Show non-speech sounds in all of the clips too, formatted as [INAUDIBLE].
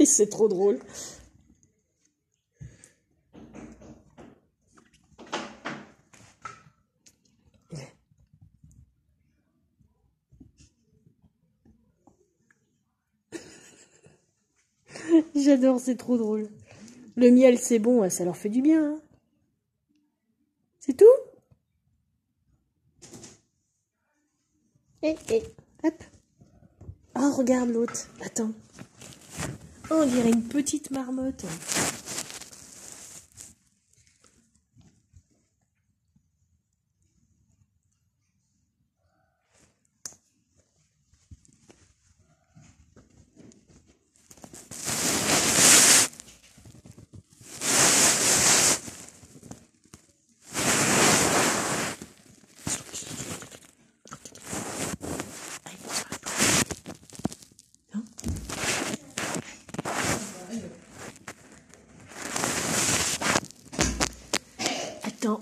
[LAUGHS] C'est trop drôle. [LAUGHS] J'adore, c'est trop drôle. Le miel, c'est bon, ça leur fait du bien. Hein. c'est tout? Eh, eh, hop. Oh, regarde l'autre. Attends. On dirait une petite marmotte.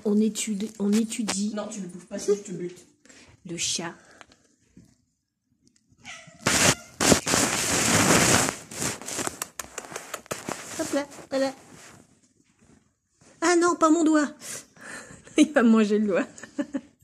On étudie, on étudie. Non, tu ne bouges pas, sinon je te bute. Le chat. Hop là, voilà. Ah non, pas mon doigt. [LAUGHS] Il va manger le doigt. [LAUGHS]